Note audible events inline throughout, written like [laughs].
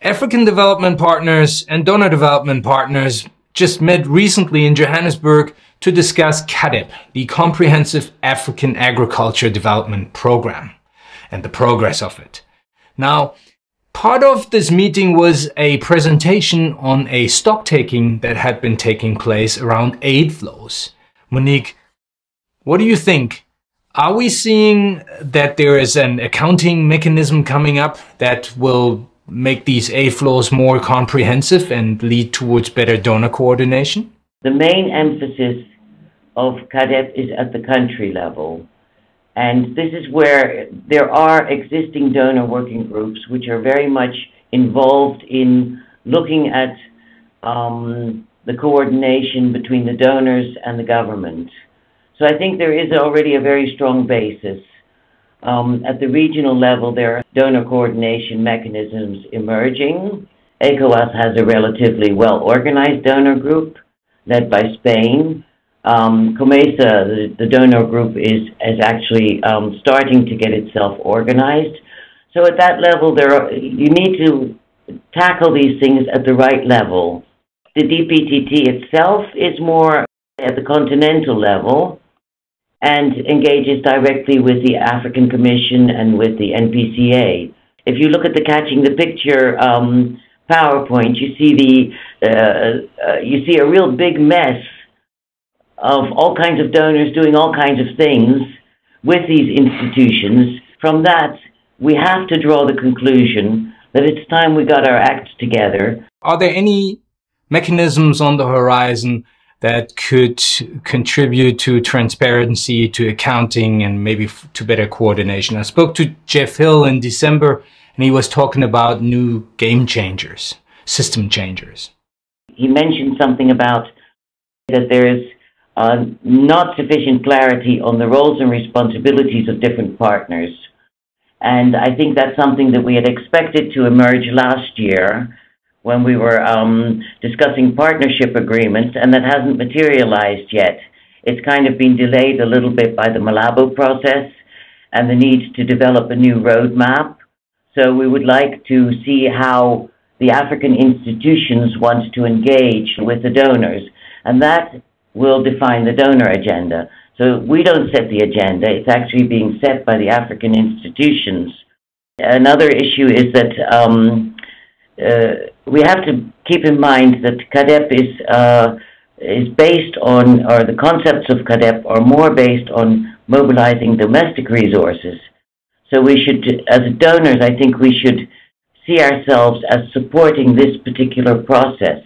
African development partners and donor development partners just met recently in Johannesburg to discuss CAADP, the Comprehensive African Agriculture Development Program, and the progress of it. Now, part of this meeting was a presentation on a stock taking that had been taking place around aid flows. Monique, what do you think? Are we seeing that there is an accounting mechanism coming up that will make these aid flows more comprehensive and lead towards better donor coordination? The main emphasis of CAADP is at the country level. And this is where there are existing donor working groups which are very much involved in looking at um, the coordination between the donors and the government. So I think there is already a very strong basis. Um, at the regional level, there are donor coordination mechanisms emerging. ECOWAS has a relatively well organized donor group led by Spain. Um, COMESA, the, the, donor group, is, is actually um, starting to get itself organized. So at that level, there are, you need to tackle these things at the right level. The DPTT itself is more at the continental level and engages directly with the African Commission and with the NPCA. If you look at the Catching the Picture um, PowerPoint, you see the uh, uh, you see a real big mess of all kinds of donors doing all kinds of things with these institutions. From that, we have to draw the conclusion that it's time we got our acts together. Are there any mechanisms on the horizon that could contribute to transparency, to accounting, and maybe to better coordination? I spoke to Jeff Hill in December, and he was talking about new game changers, system changers. He mentioned something about that there is uh, not sufficient clarity on the roles and responsibilities of different partners. And I think that's something that we had expected to emerge last year when we were um, discussing partnership agreements, and that hasn't materialized yet. It's kind of been delayed a little bit by the Malabo process and the need to develop a new roadmap. So we would like to see how the African institutions want to engage with the donors, and that will define the donor agenda. So we don't set the agenda, it's actually being set by the African institutions. Another issue is that um, we have to keep in mind that CAADP is uh, is based on, or the concepts of CAADP are more based on mobilizing domestic resources. So we should, as donors, I think we should see ourselves as supporting this particular process.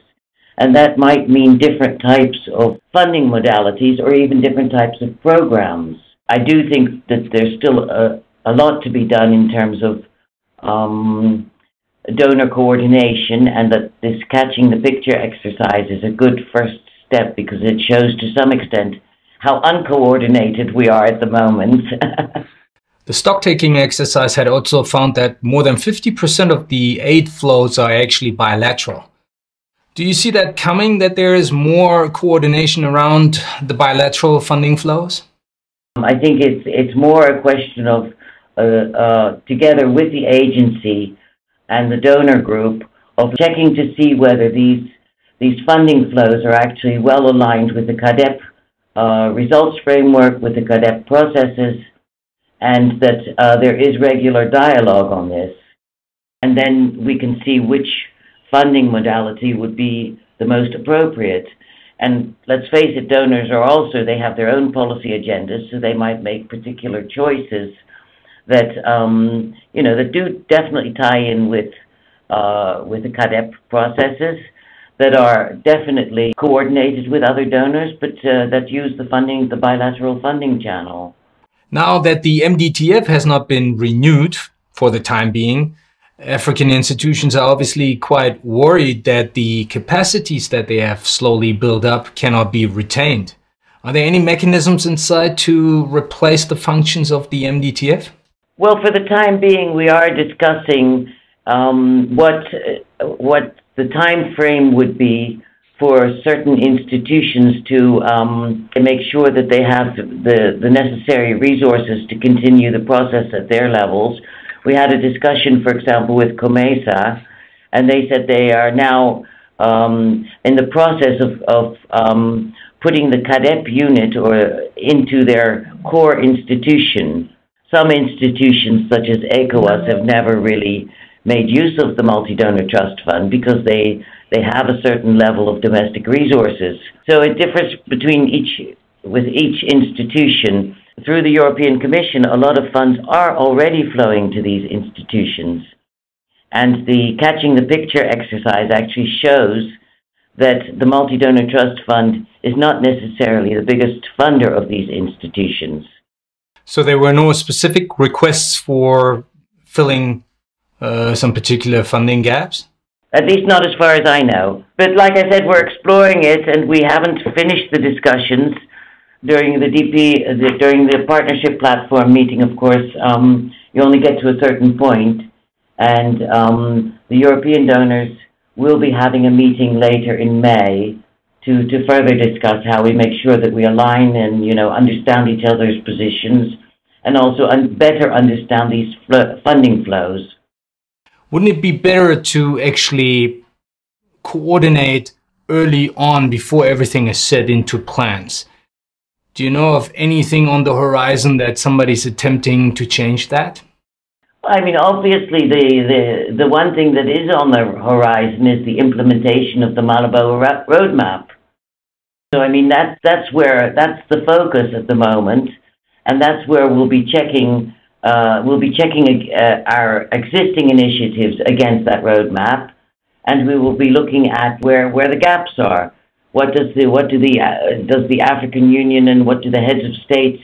And that might mean different types of funding modalities or even different types of programs. I do think that there's still a, a lot to be done in terms of um, donor coordination and that this catching the picture exercise is a good first step because it shows to some extent how uncoordinated we are at the moment. [laughs] the stock taking exercise had also found that more than 50% of the aid flows are actually bilateral. Do you see that coming, that there is more coordination around the bilateral funding flows? I think it's, it's more a question of, uh, uh, together with the agency, and the donor group of checking to see whether these these funding flows are actually well aligned with the CAADP uh, results framework, with the CAADP processes, and that uh, there is regular dialogue on this. And then we can see which funding modality would be the most appropriate. And let's face it, donors are also, they have their own policy agendas, so they might make particular choices that um, you know that do definitely tie in with uh, with the CAADP processes that are definitely coordinated with other donors, but uh, that use the funding, the bilateral funding channel. Now that the MDTF has not been renewed for the time being, African institutions are obviously quite worried that the capacities that they have slowly built up cannot be retained. Are there any mechanisms inside to replace the functions of the MDTF? Well, for the time being, we are discussing um, what what the time frame would be for certain institutions to um, make sure that they have the the necessary resources to continue the process at their levels. We had a discussion, for example, with COMESA, and they said they are now um, in the process of, of um, putting the CAADP unit or into their core institution. Some institutions, such as ECOWAS, have never really made use of the multi-donor trust fund because they they have a certain level of domestic resources. So it differs between each with each institution. Through the European Commission, a lot of funds are already flowing to these institutions. And the Catching the Picture exercise actually shows that the Multi Donor Trust Fund is not necessarily the biggest funder of these institutions. So there were no specific requests for filling uh, some particular funding gaps? At least not as far as I know. But like I said, we're exploring it and we haven't finished the discussions during the DP, the, during the partnership platform meeting, of course, um, you only get to a certain point, and um, the European donors will be having a meeting later in May to, to further discuss how we make sure that we align and you know understand each other's positions, and also un- better understand these fl- funding flows. Wouldn't it be better to actually coordinate early on before everything is set into plans? Do you know of anything on the horizon that somebody's attempting to change that? I mean, obviously, the, the, the one thing that is on the horizon is the implementation of the Malabo roadmap. So, I mean, that's, that's where, that's the focus at the moment, and that's where we'll be checking, uh, we'll be checking uh, our existing initiatives against that roadmap, and we will be looking at where, where the gaps are what does the what do the uh, does the African Union and what do the heads of states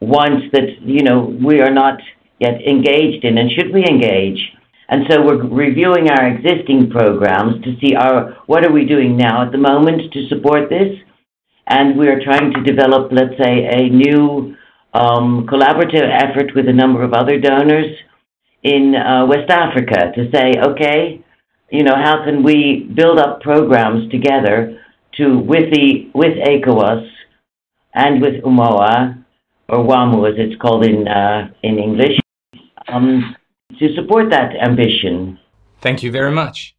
want that you know we are not yet engaged in, and should we engage? And so we're reviewing our existing programs to see our what are we doing now at the moment to support this, and we are trying to develop, let's say, a new um, collaborative effort with a number of other donors in uh, West Africa to say, okay, you know, how can we build up programs together to with the with ECOWAS and with UMOA or WAMU as it's called in uh, in English um, to support that ambition. Thank you very much.